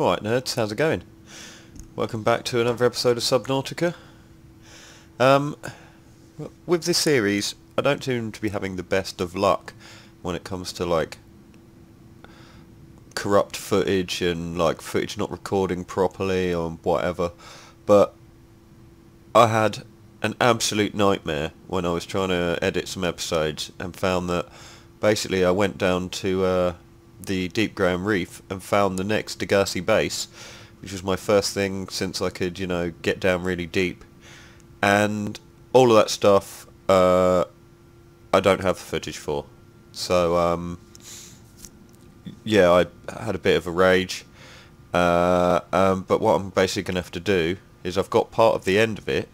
Alright nerds, how's it going? Welcome back to another episode of Subnautica. Um, with this series, I don't seem to be having the best of luck when it comes to like corrupt footage and like footage not recording properly or whatever. But I had an absolute nightmare when I was trying to edit some episodes and found that basically I went down to uh, the Deep Grand Reef and found the next Degasi base, which was my first thing since I could, you know, get down really deep. And all of that stuff, uh, I don't have the footage for. So, um, yeah, I had a bit of a rage. Uh, um, but what I'm basically going to have to do is I've got part of the end of it,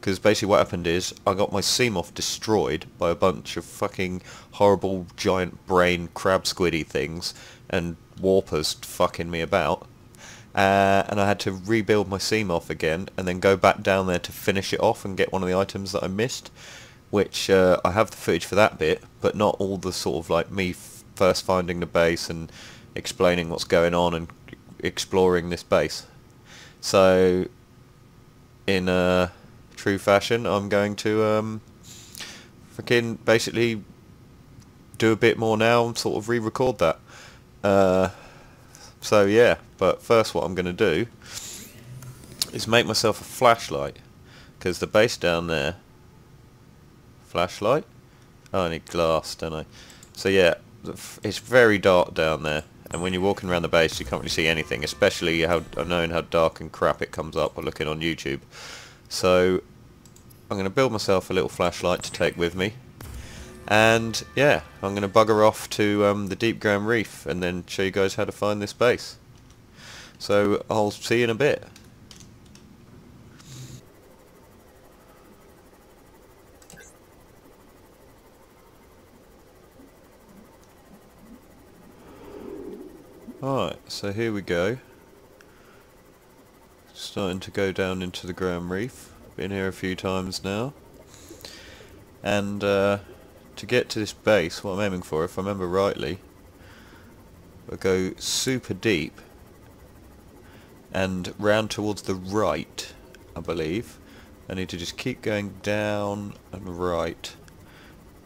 because basically what happened is I got my Seamoth destroyed by a bunch of fucking horrible giant brain crab squiddy things and warpers fucking me about. Uh, and I had to rebuild my Seamoth again and then go back down there to finish it off and get one of the items that I missed. Which uh, I have the footage for that bit, but not all the sort of like me first finding the base and explaining what's going on and exploring this base. So, in uh, true fashion, I'm going to um, basically do a bit more now and sort of re-record that. Uh, so yeah, but first what I'm going to do is make myself a flashlight because the base down there flashlight? Oh I need glass don't I? So yeah it's very dark down there and when you're walking around the base you can't really see anything especially how knowing how dark and crap it comes up by looking on YouTube. So I'm going to build myself a little flashlight to take with me and yeah I'm going to bugger off to um, the deep grand reef and then show you guys how to find this base so I'll see you in a bit Alright, so here we go. Starting to go down into the grand reef. Been here a few times now. And uh, to get to this base, what I'm aiming for, if I remember rightly, I'll go super deep and round towards the right, I believe. I need to just keep going down and right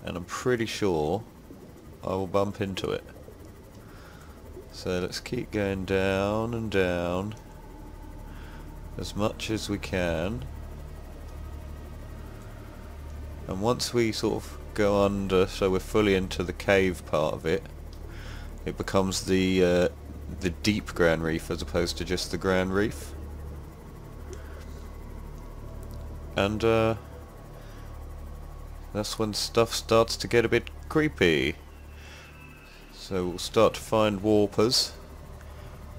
and I'm pretty sure I will bump into it. So let's keep going down and down as much as we can. And once we sort of go under, so we're fully into the cave part of it, it becomes the uh, the deep grand reef as opposed to just the grand reef. And uh, that's when stuff starts to get a bit creepy. So we'll start to find warpers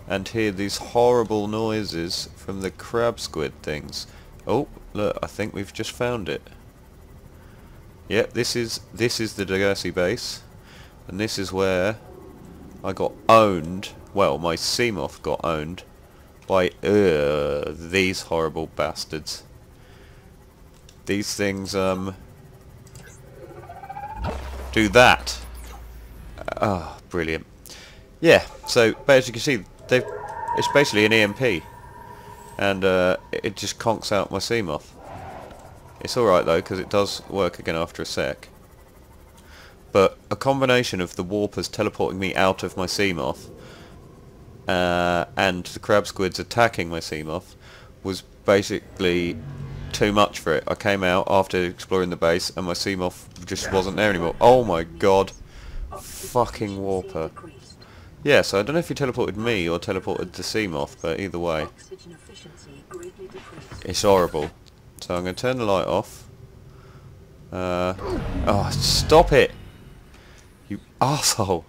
and hear these horrible noises from the crab squid things. Oh, look, I think we've just found it. Yep, this is this is the Degasi base, and this is where I got owned. Well, my Seamoth got owned by uh, these horrible bastards. These things um do that. Ah, oh, brilliant. Yeah, so but as you can see, they it's basically an EMP, and uh, it just conks out my Seamoth. It's alright though, because it does work again after a sec. But a combination of the warpers teleporting me out of my Seamoth uh, and the crab squids attacking my Seamoth was basically too much for it. I came out after exploring the base and my Seamoth just wasn't there anymore. Oh my god. Fucking warper. Yeah, so I don't know if he teleported me or teleported the Seamoth, but either way. It's horrible. So I'm going to turn the light off. Uh, oh, stop it! You asshole!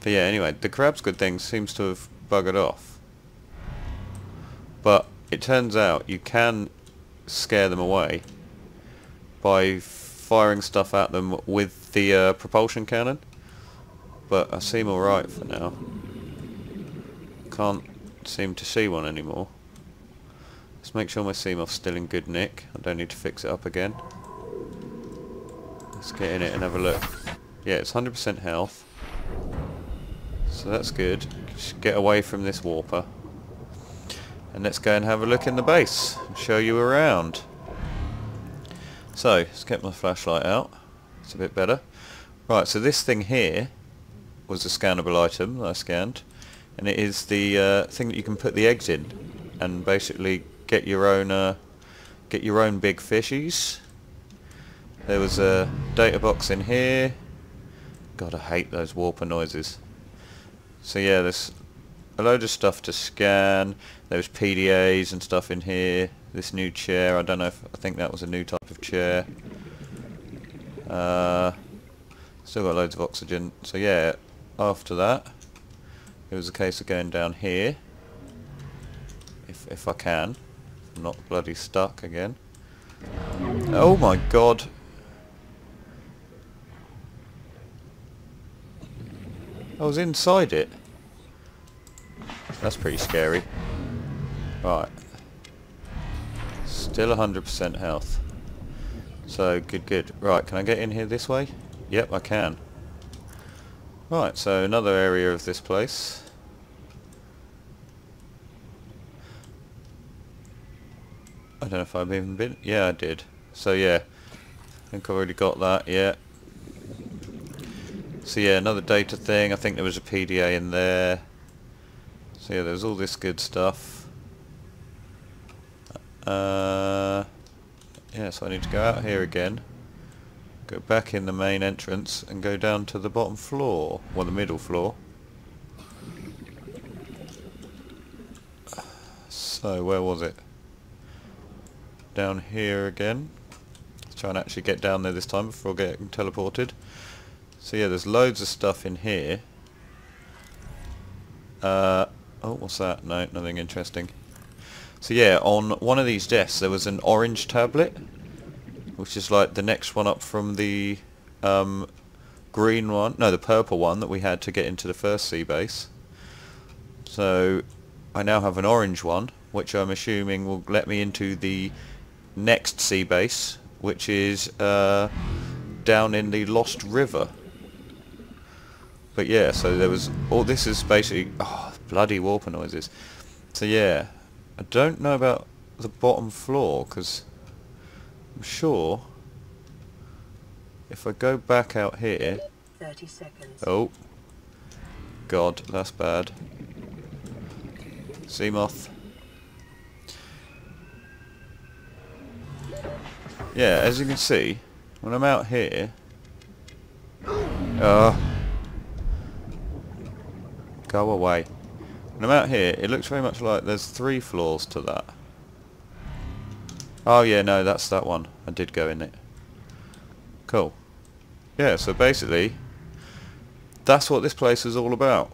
But yeah, anyway, the crab good thing seems to have buggered off. But it turns out you can scare them away by firing stuff at them with the uh, propulsion cannon. But I seem alright for now. Can't seem to see one anymore. Let's make sure my Seamoth's still in good nick. I don't need to fix it up again. Let's get in it and have a look. Yeah, it's 100% health. So that's good. Just get away from this warper. And let's go and have a look in the base and show you around. So, let's get my flashlight out. It's a bit better. Right, so this thing here was a scannable item that I scanned. And it is the uh, thing that you can put the eggs in and basically get your own uh, get your own big fishies. There was a data box in here. God, I hate those warper noises. So yeah, there's a load of stuff to scan. There was PDAs and stuff in here. This new chair, I don't know if, I think that was a new type of chair. Uh, still got loads of oxygen. So yeah, after that, it was a case of going down here. If, if I can. Not bloody stuck again. Oh my god. I was inside it. That's pretty scary. Right. Still 100% health. So, good, good. Right, can I get in here this way? Yep, I can. Right, so another area of this place. I don't know if I've even been... Yeah, I did. So yeah, I think I've already got that, yeah. So yeah, another data thing. I think there was a PDA in there. So yeah, there's all this good stuff. Uh, yeah, so I need to go out here again. Go back in the main entrance and go down to the bottom floor. Well, the middle floor. So, where was it? Down here again. Let's try and actually get down there this time before getting teleported. So yeah, there's loads of stuff in here. Uh, Oh, what's that? No, nothing interesting. So yeah, on one of these desks there was an orange tablet, which is like the next one up from the um, green one, no, the purple one that we had to get into the first sea base. So I now have an orange one, which I'm assuming will let me into the next sea base, which is uh, down in the Lost River. But yeah, so there was all this is basically oh, bloody warper noises. So yeah, I don't know about the bottom floor because I'm sure if I go back out here. 30 seconds. Oh, God, that's bad. Seamoth. Yeah, as you can see, when I'm out here. Oh. Go away. When I'm out here, it looks very much like there's three floors to that. Oh yeah, no, that's that one. I did go in it. Cool. Yeah, so basically, that's what this place is all about.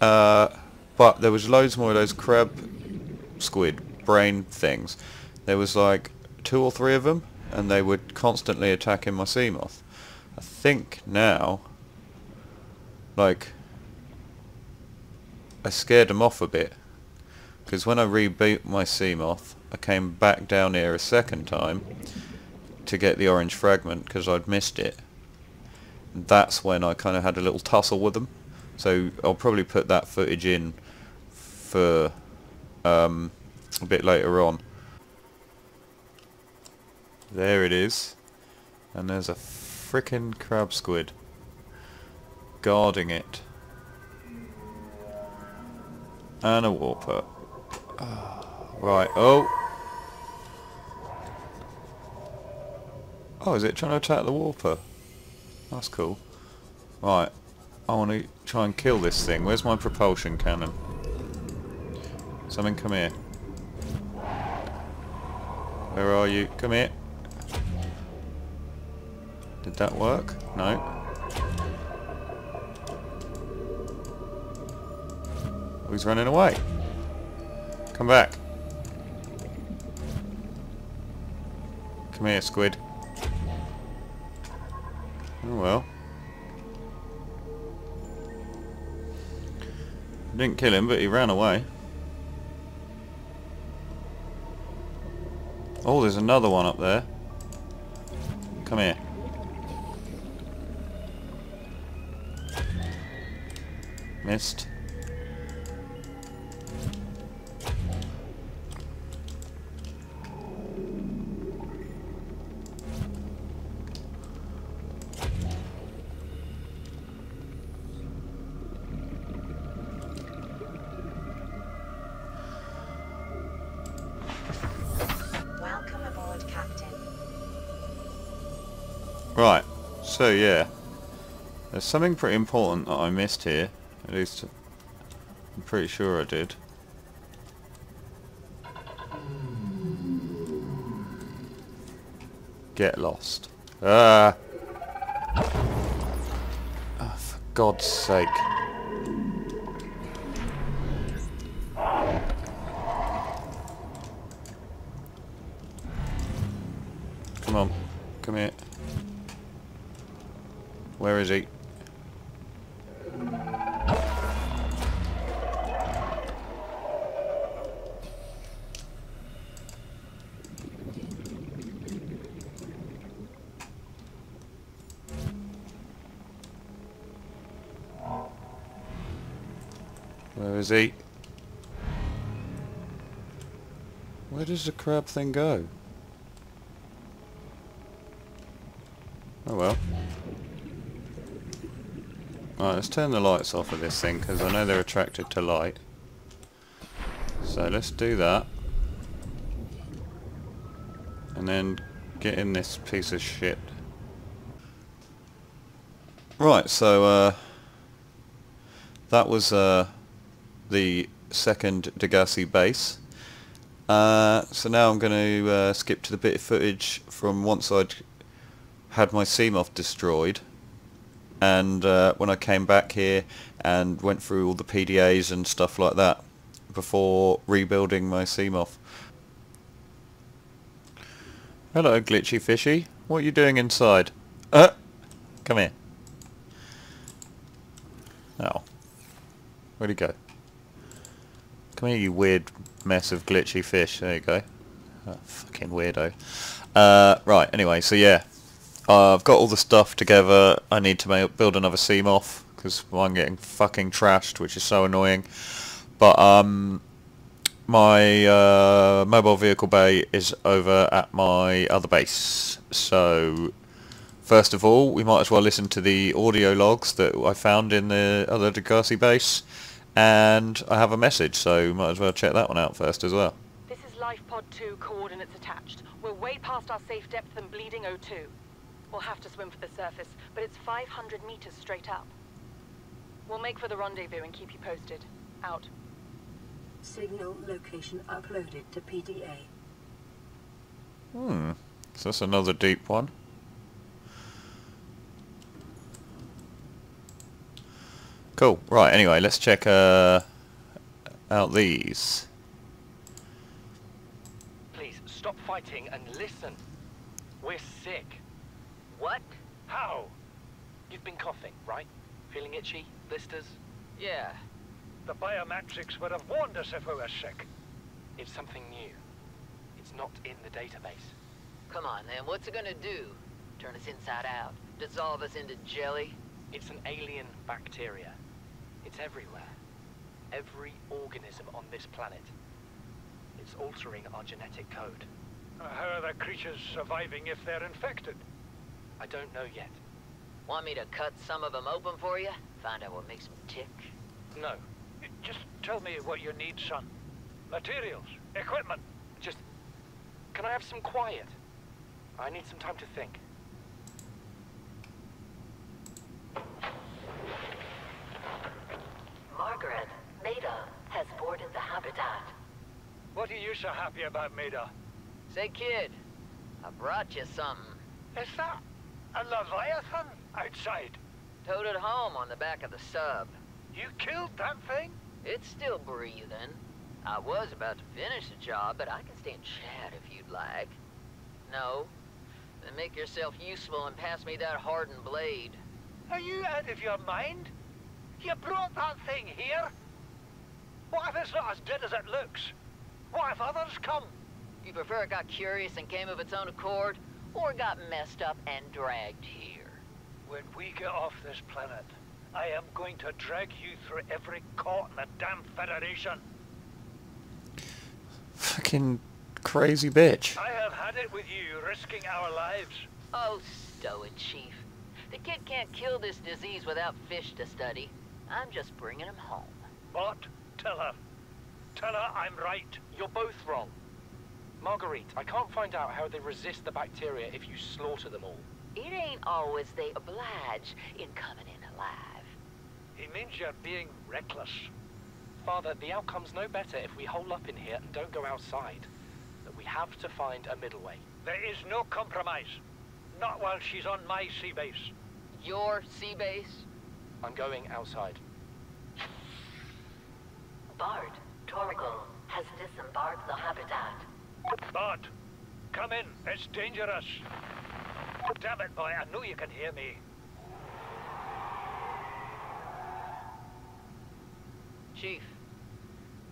Uh, but there was loads more of those crab squid brain things. There was like two or three of them, and they were constantly attacking my Seamoth. I think now, like, I scared them off a bit because when I reboot my Seamoth I came back down here a second time to get the orange fragment because I'd missed it. And that's when I kind of had a little tussle with them. So I'll probably put that footage in for um, a bit later on there it is and there's a frickin' crab squid guarding it and a warper. Ah, right, oh. Oh, is it trying to attack the warper? That's cool. Right, I want to try and kill this thing. Where's my propulsion cannon? Something come here. Where are you? Come here. That work? No. Oh, he's running away. Come back. Come here, squid. Oh well. Didn't kill him, but he ran away. Oh, there's another one up there. Come here. Missed. Right, so yeah, there's something pretty important that I missed here. At least I'm pretty sure I did. Get lost. Ah! Oh, for God's sake. Come on. Come here. Where is he? Crab thing go? Oh well. Right, let's turn the lights off of this thing because I know they're attracted to light. So let's do that. And then get in this piece of shit. Right, so uh, that was uh, the second Degasi base. Uh, so now I'm going to uh, skip to the bit of footage from once I'd had my Seamoth destroyed and uh, when I came back here and went through all the PDAs and stuff like that before rebuilding my Seamoth. Hello glitchy fishy, what are you doing inside? Uh, come here. Oh. Where'd he go? Come here you weird mess of glitchy fish, there you go. Oh, fucking weirdo. Uh, right, anyway, so yeah, uh, I've got all the stuff together. I need to make, build another Seamoth because I'm getting fucking trashed, which is so annoying. But um, my uh, mobile vehicle bay is over at my other base. So first of all, we might as well listen to the audio logs that I found in the other Degasi base. And I have a message, so might as well check that one out first as well. This is Life Pod 2, coordinates attached. We're way past our safe depth and bleeding O2. We'll have to swim for the surface, but it's 500 meters straight up. We'll make for the rendezvous and keep you posted. Out. Signal location uploaded to PDA. Hmm. So that's another deep one. Cool. Right, anyway, let's check uh, out these. Please, stop fighting and listen. We're sick. What? How? You've been coughing, right? Feeling itchy? Blisters? Yeah. The biometrics would have warned us if we were sick. It's something new. It's not in the database. Come on, then. What's it gonna do? Turn us inside out? Dissolve us into jelly? It's an alien bacteria. It's everywhere. Every organism on this planet. It's altering our genetic code. Uh, How are the creatures surviving if they're infected? I don't know yet. Want me to cut some of them open for you? Find out what makes them tick? No. Just tell me what you need, son. Materials, equipment. Just... Can I have some quiet? I need some time to think. Marguerite, Maida has boarded the habitat. What are so happy about, Maida? Say, kid, I brought you something. Is that a Leviathan outside? Towed it home on the back of the sub. You killed that thing? It's still breathing. I was about to finish the job, but I can stay and chat if you'd like. No? Then make yourself useful and pass me that hardened blade. Are you out of your mind? You brought that thing here? What if it's not as dead as it looks? What if others come? You prefer it got curious and came of its own accord, or got messed up and dragged here? When we get off this planet, I am going to drag you through every court in the damn Federation. Fucking crazy bitch. I have had it with you, risking our lives. Oh, stow it, Chief. The kid can't kill this disease without fish to study. I'm just bringing him home. What? Tell her. Tell her I'm right. You're both wrong. Marguerite, I can't find out how they resist the bacteria if you slaughter them all. it ain't always they oblige in coming in alive. He means you're being reckless. Father, the outcome's no better if we hole up in here and don't go outside. That we have to find a middle way. There is no compromise. Not while she's on my sea base. Your sea base? I'm going outside. Bart, Torgal has disembarked the habitat. Bart, come in. It's dangerous. Damn it, boy. I know you can hear me. Chief.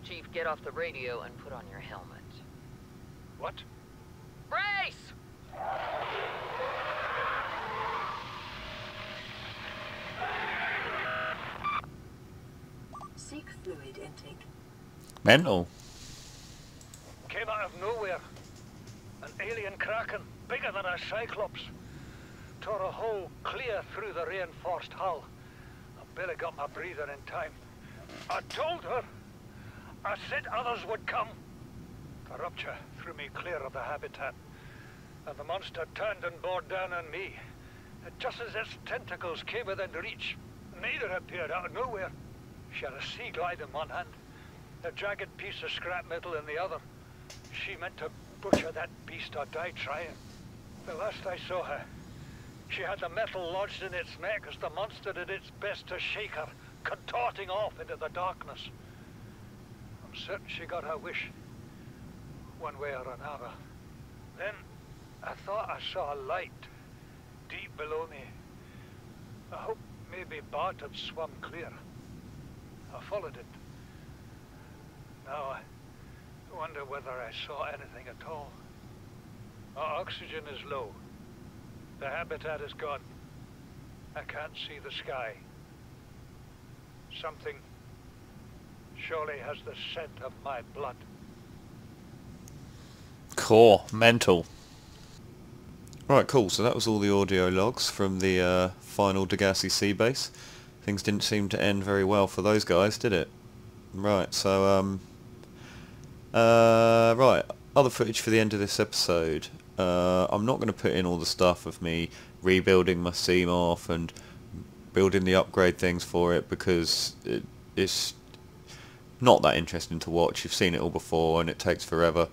Chief, get off the radio and put on your helmet. What? Brace! Seek fluid intake. Mental. Came out of nowhere. An alien kraken, bigger than a cyclops. Tore a hole clear through the reinforced hull. I barely got my breather in time. I told her. I said others would come. The rupture threw me clear of the habitat. And the monster turned and bore down on me. And just as its tentacles came within reach, Maida appeared out of nowhere. She had a Seaglide in one hand, a jagged piece of scrap metal in the other. She meant to butcher that beast or die trying. The last I saw her, she had the metal lodged in its neck as the monster did its best to shake her, contorting off into the darkness. I'm certain she got her wish, one way or another. Then I thought I saw a light deep below me. I hoped maybe Bart had swum clear. I followed it. Now I wonder whether I saw anything at all. Our oxygen is low. The habitat is gone. I can't see the sky. Something surely has the scent of my blood. Core. Mental. Right, cool. So that was all the audio logs from the uh, final Degasi sea base. Things didn't seem to end very well for those guys, did it? Right, so, um... Uh, right, other footage for the end of this episode. Uh, I'm not going to put in all the stuff of me rebuilding my Seamoth and building the upgrade things for it because it, it's not that interesting to watch. You've seen it all before and it takes forever.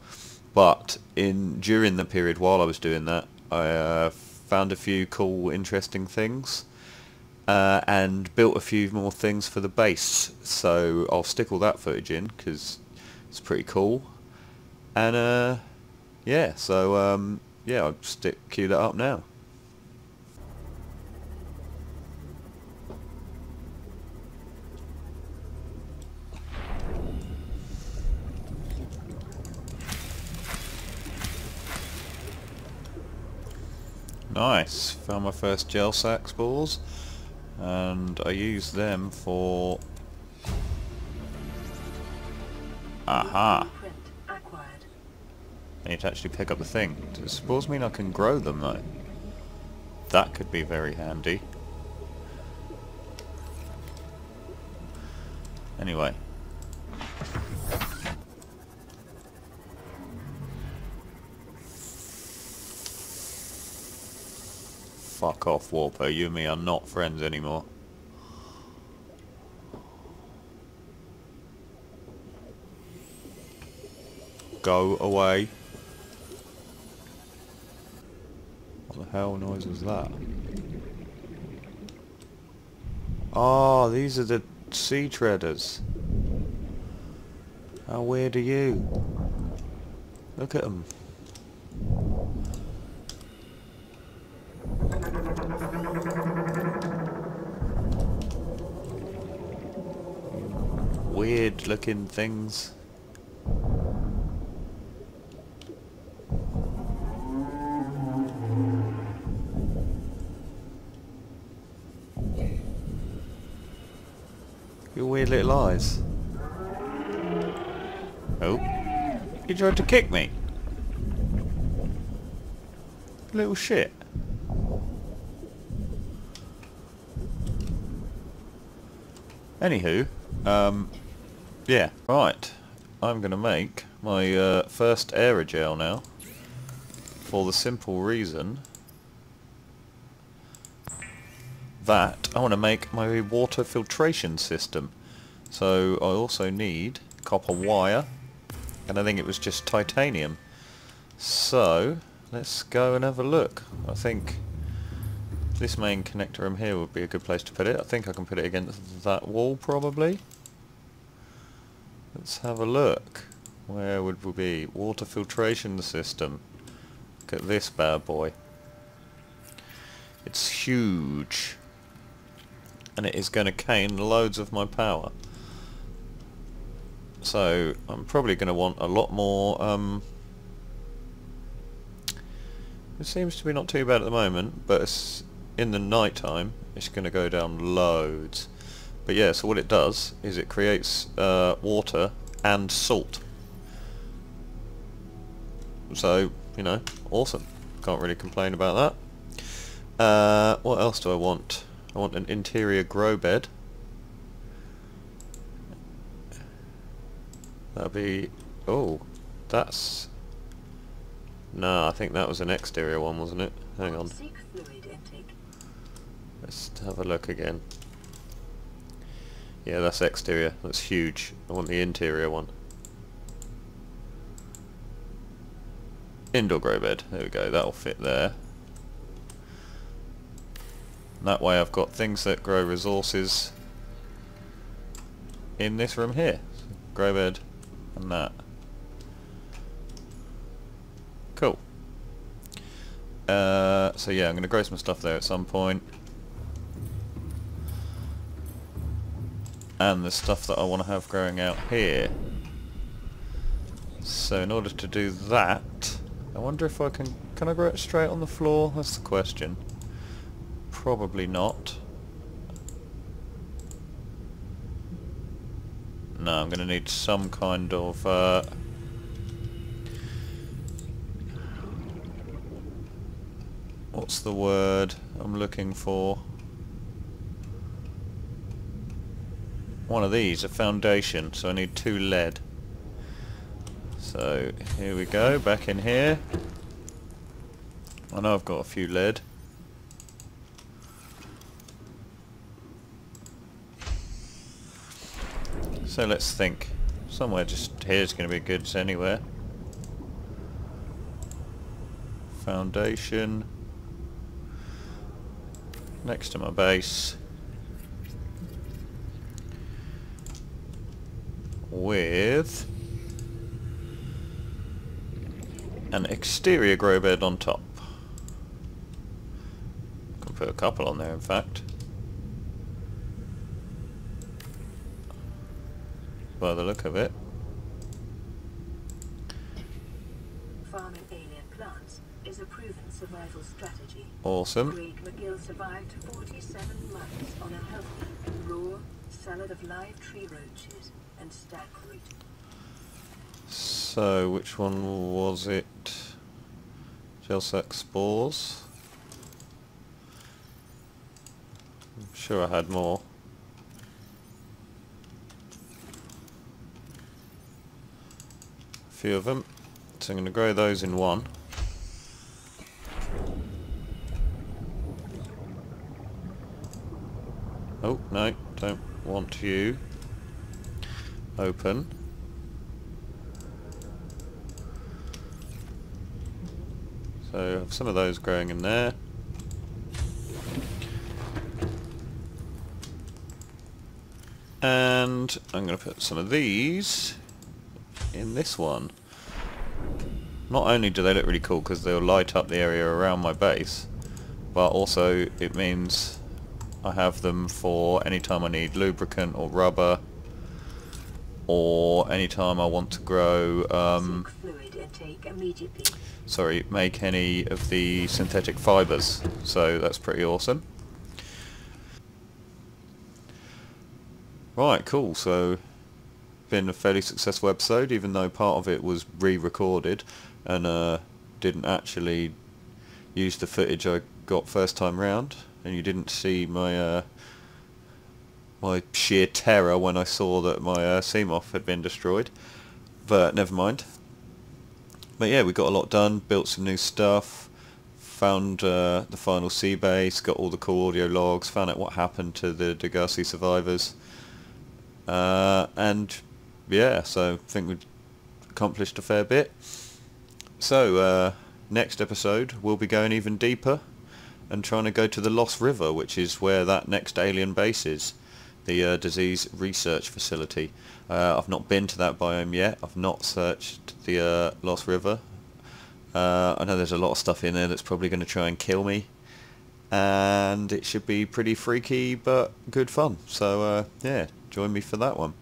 But in during the period while I was doing that, I uh, found a few cool, interesting things. Uh, and built a few more things for the base. So I'll stick all that footage in because it's pretty cool. And uh, yeah, so um, yeah, I'll stick cue that up now. Nice, found my first gel sac spores and I use them for aha I need to actually pick up the thing. Does spores mean I can grow them though? That could be very handy. Anyway. Fuck off, Warper. You and me are not friends anymore. Go away. What the hell noise was that? Oh, these are the sea treaders. How weird are you? Look at them. Weird looking things. Weird little eyes. Oh. You tried to kick me. Little shit. Anywho, um, yeah, right. I'm going to make my uh, first aerogel now. For the simple reason that, I want to make my water filtration system. So I also need copper wire, and I think it was just titanium. So, let's go and have a look. I think this main connector room here would be a good place to put it. I think I can put it against that wall probably. Let's have a look. Where would we be? Water filtration system. Look at this bad boy. It's huge. And it is going to cane loads of my power. So I'm probably going to want a lot more... Um, it seems to be not too bad at the moment, but in the night time it's going to go down loads. But yeah, so what it does is it creates uh, water and salt. So, you know, awesome. Can't really complain about that. Uh, what else do I want? I want an interior grow bed. That'll be... Oh, that's... No, I think that was an exterior one, wasn't it? Hang on. Let's have a look again. Yeah, that's exterior. That's huge. I want the interior one. Indoor grow bed. There we go. That'll fit there. That way I've got things that grow resources in this room here. Grow bed and that. Cool. Uh, so yeah, I'm going to grow some stuff there at some point. And the stuff that I want to have growing out here. So in order to do that, I wonder if I can... Can I grow it straight on the floor? That's the question. Probably not. No, I'm going to need some kind of... Uh, what's the word I'm looking for? One of these, a foundation, so I need two lead. So here we go, back in here. I know I've got a few lead. So let's think. Somewhere just here is going to be good anywhere. Foundation. Next to my base. With an exterior grow bed on top. Can put a couple on there in fact. By the look of it. Farming alien plants is a proven survival strategy. Awesome. Craig McGill survived 47 months on a healthy, raw salad of live tree roaches and. So, which one was it? Gelsac spores. I'm sure I had more. Few of them. So I'm going to grow those in one. Oh, no, don't want you. Open. So I have some of those growing in there. And I'm going to put some of these in this one. Not only do they look really cool because they'll light up the area around my base, but also it means I have them for any time I need lubricant or rubber, or any time I want to grow um, sorry, make any of the synthetic fibres. So that's pretty awesome. Right, cool. So been a fairly successful episode, even though part of it was re-recorded and uh, didn't actually use the footage I got first time round, and you didn't see my uh, my sheer terror when I saw that my uh, Seamoth had been destroyed. But never mind. But yeah, we got a lot done, built some new stuff, found uh, the final sea base, got all the cool audio logs, found out what happened to the Degasi survivors. Uh, and yeah, so I think we've accomplished a fair bit. So uh, next episode we'll be going even deeper and trying to go to the Lost River, which is where that next alien base is, the uh, disease research facility. Uh, I've not been to that biome yet. I've not searched the uh, Lost River. Uh, I know there's a lot of stuff in there that's probably going to try and kill me. And it should be pretty freaky, but good fun. So uh, yeah, join me for that one.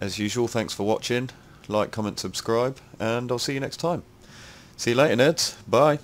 As usual, thanks for watching. Like, comment, subscribe, and I'll see you next time. See you later, nerds. Bye.